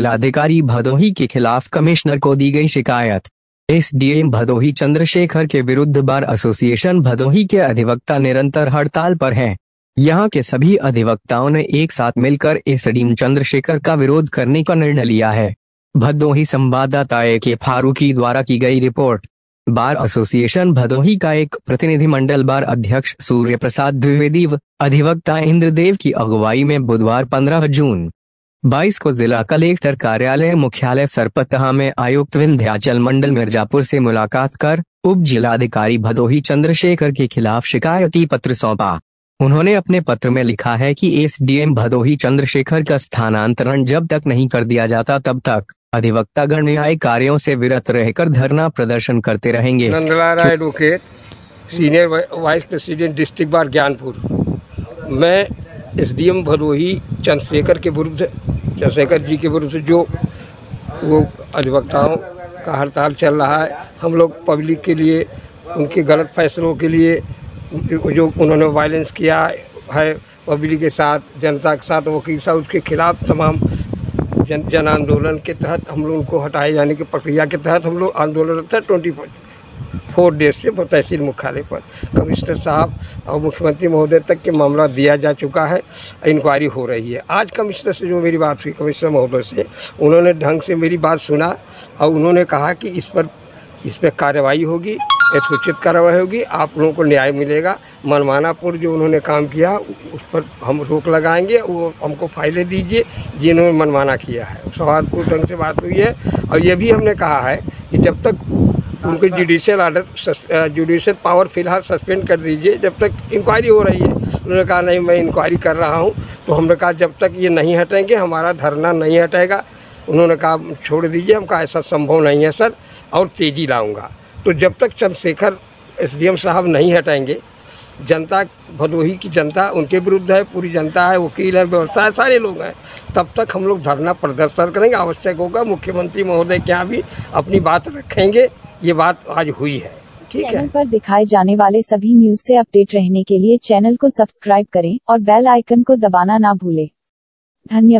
जिलाधिकारी भदोही के खिलाफ कमिश्नर को दी गई शिकायत। S D M Bhadohi Chandrashekhar के विरुद्ध बार एसोसिएशन भदोही के अधिवक्ता निरंतर हड़ताल पर हैं। यहाँ के सभी अधिवक्ताओं ने एक साथ मिलकर एस एसडीएम चंद्रशेखर का विरोध करने का निर्णय लिया है। भदोही संवाददाता ए के फारूकी द्वारा की गई रिपोर्ट। बार एसोसिएशन भदोही का एक प्रतिनिधिमंडल बार अध्यक्ष सूर्य प्रसाद द्विवेदी अधिवक्ता इंद्रदेव की अगुवाई में बुधवार 15 जून 22 को जिला कलेक्टर कार्यालय मुख्यालय सरपतहा में आयुक्त विंध्याचल मंडल मिर्जापुर से मुलाकात कर उप जिलाधिकारी भदोही चंद्रशेखर के खिलाफ शिकायती पत्र सौंपा। उन्होंने अपने पत्र में लिखा है कि एसडीएम भदोही चंद्रशेखर का स्थानांतरण जब तक नहीं कर दिया जाता तब तक अधिवक्ता गण न्याय कार्यों से विरत रहकर धरना प्रदर्शन करते रहेंगे। Nandlal advocate senior vice president district bar Gyanpur. मैं एसडीएम भदोही चंद्रशेखर के विरुद्ध चंद्रशेखर जी के विरुद्ध जो वो अधिवक्ताओं का हड़ताल चल रहा है, हम लोग पब्लिक के लिए, उनके गलत फैसलों के लिए, जो उन्होंने वायलेंस किया है, पब्लिक के साथ, जनता के साथ, वकील साहब, उसके खिलाफ तमाम जन जन आंदोलन के तहत हम लोग उनको हटाए जाने की प्रक्रिया के तहत हम लोग आंदोलन रखते हैं ट्वेंटी फोर डेज़ से तहसील मुख्यालय पर। कमिश्नर साहब और मुख्यमंत्री महोदय तक के मामला दिया जा चुका है इंक्वायरी हो रही है। आज कमिश्नर से जो मेरी बात हुई, कमिश्नर महोदय से, उन्होंने ढंग से मेरी बात सुना और उन्होंने कहा कि इस पर इस पर कार्रवाई होगी, यथोचित कार्रवाई होगी, आप लोगों को न्याय मिलेगा। मनमानापुर जो उन्होंने काम किया, उस पर हम रोक लगाएँगे, वो हमको फाइलें दीजिए, जिन्होंने मनमाना किया है। सौहार्दपूर्ण ढंग से बात हुई है और ये भी हमने कहा है कि जब तक उनके जुडिशियल आर्डर जुडिशियल पावर फ़िलहाल सस्पेंड कर दीजिए, जब तक इंक्वायरी हो रही है। उन्होंने कहा, नहीं, मैं इंक्वायरी कर रहा हूँ। तो हमने कहा, जब तक ये नहीं हटेंगे, हमारा धरना नहीं हटेगा। उन्होंने कहा, छोड़ दीजिए। हम कहा, ऐसा संभव नहीं है, सर, और तेज़ी लाऊँगा। तो जब तक चंद्रशेखर एसडीएम साहब नहीं हटाएँगे जनता, भदोही की जनता उनके विरुद्ध है, पूरी जनता है, वकील है, व्यवस्था है, सारे लोग हैं। तब तक हम लोग धरना प्रदर्शन करेंगे, आवश्यक होगा। मुख्यमंत्री महोदय के यहाँ भी अपनी बात रखेंगे। ये बात आज हुई है। ठीक है। पर दिखाए जाने वाले सभी न्यूज़ से अपडेट रहने के लिए चैनल को सब्सक्राइब करें और बेल आइकन को दबाना ना भूलें। धन्यवाद।